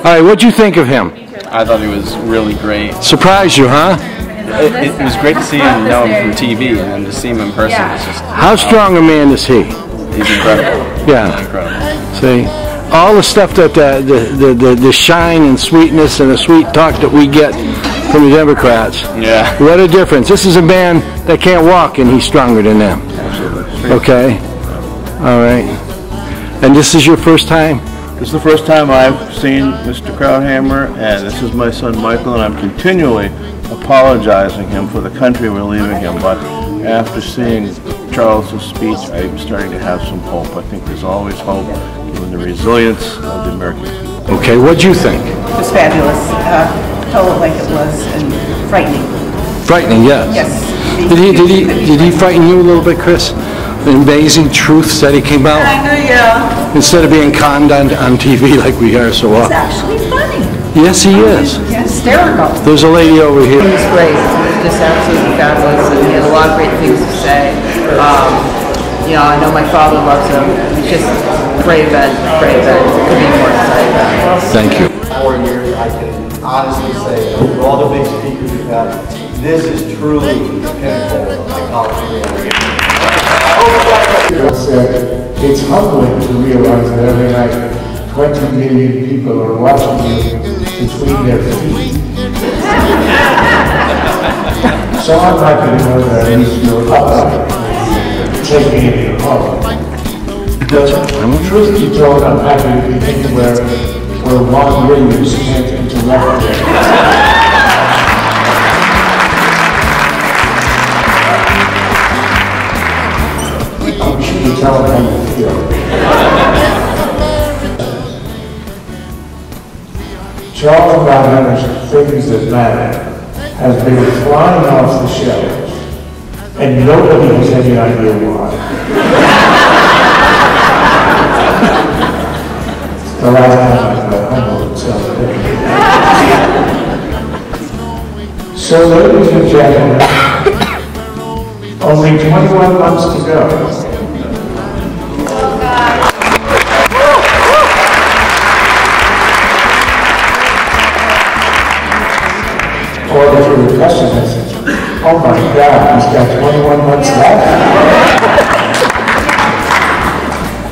All right, what'd you think of him? I thought he was really great. Surprised you, huh? It, it, was great to see him, know him from TV, and then to see him in person was just How strong a man is he? he's incredible. Yeah. Incredible. See, all the stuff that uh, the, the, the, the shine and sweetness and the sweet talk that we get from the Democrats. Yeah. What a difference. This is a man that can't walk and he's stronger than them. Absolutely. Okay? All right. And this is your first time? This is the first time I've seen Mr. Krauthammer, and this is my son Michael, and I'm continually apologizing him for the country we're leaving him. But after seeing Charles's speech, I'm starting to have some hope. I think there's always hope given the resilience of the American people. Okay, what'd you think? It was fabulous. Uh, told it like it was and frightening. Frightening, yes. Yes. Did he, did he, did he frighten you a little bit, Chris? The amazing truths that he came out? Kinda, yeah. Instead of being conned on, on TV like we are so It's often. actually funny. Yes, he is. Hysterical. There's a lady over here. It was great. It was just absolutely fabulous, and he had a lot of great things to say. Um, you know, I know my father loves him. He's just great event, great event. Could be more excited. Thank you. four years, I can honestly say, over all the big speakers we've had, this is truly the pinnacle of my college career. It's, it's humbling to realize that every night 20 million people are watching you between their feet. so I'm happy to know that at least you're upright, taking it in your heart. But truth be told, I'm happy to be anywhere where Juan Williams can't interrupt me. Tell him how you feel. Charles Krauthammer's Things That Matter has been flying off the shelves, and nobody has any idea why. the last time I got So, ladies and gentlemen, only 21 months to go. If you're oh my God, he's got 21 months left.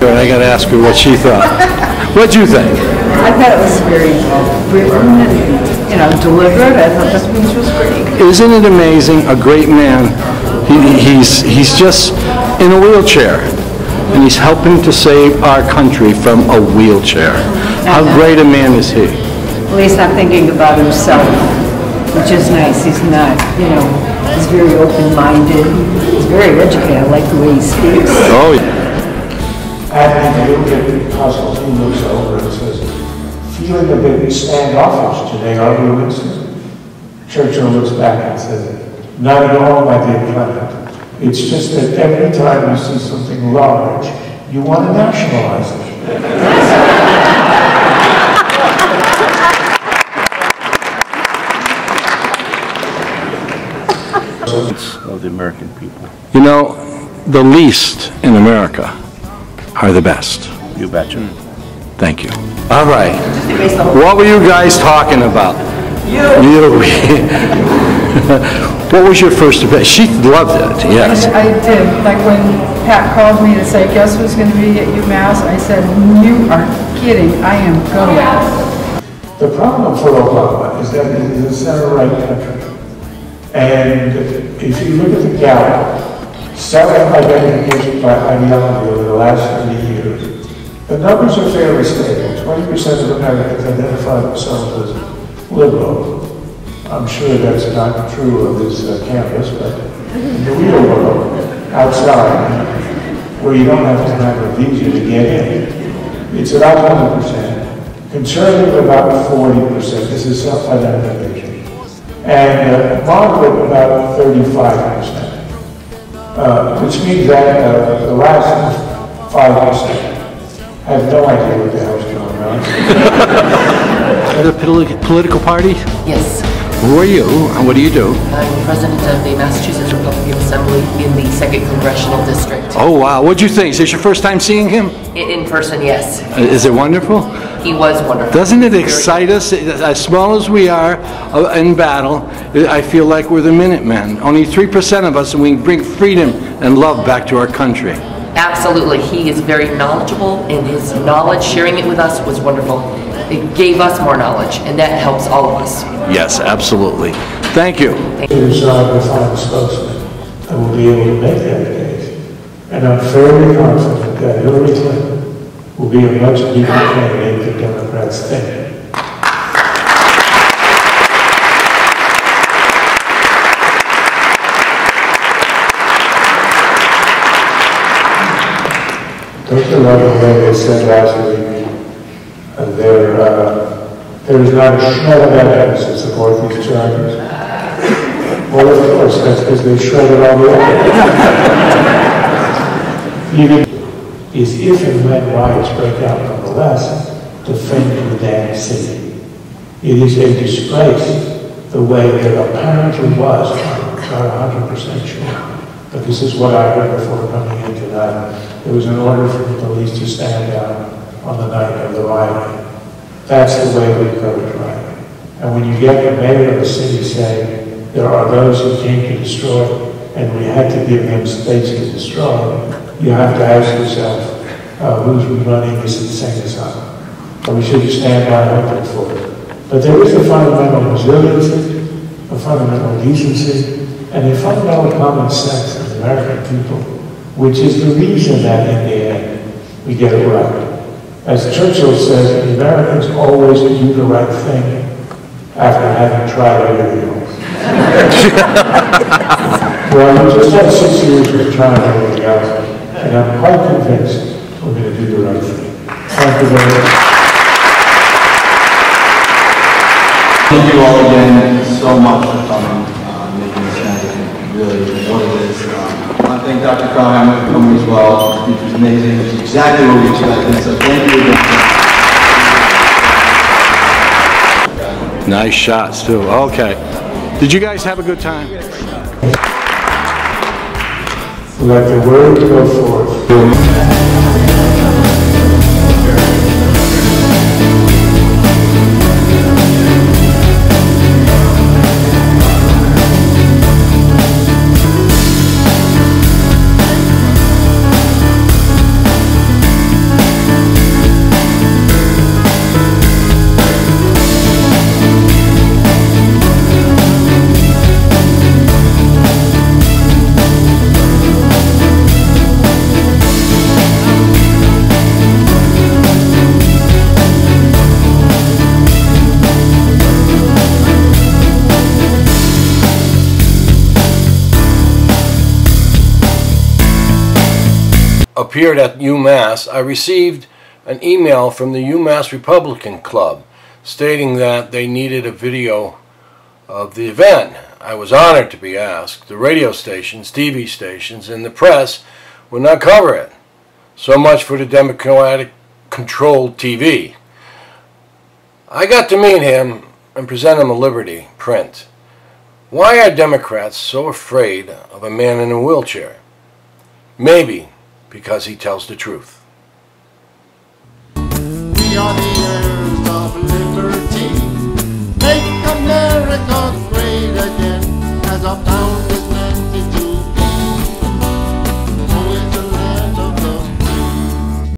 Good, I gotta ask her what she thought. What'd you think? I thought it was very, written and, you know, deliberate. I thought the speech was great. Isn't it amazing? A great man. He, he's he's just in a wheelchair, and he's helping to save our country from a wheelchair. How great a man is he? At least not thinking about himself, which is nice. He's not, you know, he's very open-minded. He's very educated. I like the way he speaks. Oh, yeah. And you get puzzled, he looks over and says, feeling a bit standoffish today, are you, Winston? Churchill looks back and says, not at all, my dear Clement. It's just that every time you see something large, you want to nationalize it. Of the American people. You know, the least in America are the best. You betcha. Mm. Thank you. All right. What were you guys talking about? You. What was your first event? She loved it, yes. I did, like when Pat called me to say, guess who's going to be at UMass? I said, you are kidding, I am going. The problem for Obama is that it is a center-right country. And if you look at the Gallup, self-identification by ideology over the last 30 years, the numbers are fairly stable. 20% of Americans identify themselves as liberal. I'm sure that's not true of this uh, campus, but in the real world, outside, where you don't have to have a visa to get in, it's about 100%. Conservative about 40%. This is self-identification. And uh, moderate about 35%. Uh, which means that uh, the last 5% have no idea what the hell's going on. The politi- political party? Yes. Who are you and what do you do? I'm president of the Massachusetts Republican Assembly in the second congressional district. Oh, wow. What'd you think? Is this your first time seeing him? In person, yes. Is it wonderful? He was wonderful. Doesn't it excite us? As small as we are uh, in battle, I feel like we're the Minutemen. Only 3% of us, and we bring freedom and love back to our country. Absolutely. He is very knowledgeable, and his knowledge, sharing it with us, was wonderful. It gave us more knowledge, and that helps all of us. Yes, absolutely. Thank you. to decide to find a spokesman that will be able to make that case. And I'm fairly confident that Hillary Clinton will be a much deeper candidate than Democrats think. You way they said last week, uh, there, uh, there is not a shred of evidence to support these charges? Well, of course, that's because they shredded all the evidence. Even is if and when riots break out nonetheless, defend the damn city. It is a disgrace the way that apparently was, I'm not hundred percent sure, but this is what I heard before coming into that. It was an order for the police to stand down on the night of the riot. That's the way we covered riot. And when you get the mayor of the city saying, there are those who came to destroy, and we had to give them space to destroy, you have to ask yourself, uh, who's running this insane asylum? Or should you stand by and open for it? But there is a fundamental resiliency, a fundamental decency, and a fundamental common sense American people, which is the reason that in the end, we get it right. As Churchill says, the Americans always do the right thing after having tried everything else. well, we just had six years of trying everything else, and I'm quite convinced we're going to do the right thing. Thank you very much. Thank you all again so much for coming, uh, making this night really what it is. Um, I want to thank Dr. Crown for coming as well. It was amazing. It's exactly what we expected, so thank you again. Nice shots, too. Okay. Did you guys have a good time? Let the word go forth. Appeared at UMass, I received an email from the UMass Republican Club stating that they needed a video of the event. I was honored to be asked. The radio stations, TV stations, and the press would not cover it. So much for the Democratic controlled TV. I got to meet him and present him a Liberty print. Why are Democrats so afraid of a man in a wheelchair? Maybe because he tells the truth. We are the heirs of liberty. Make America great again as a.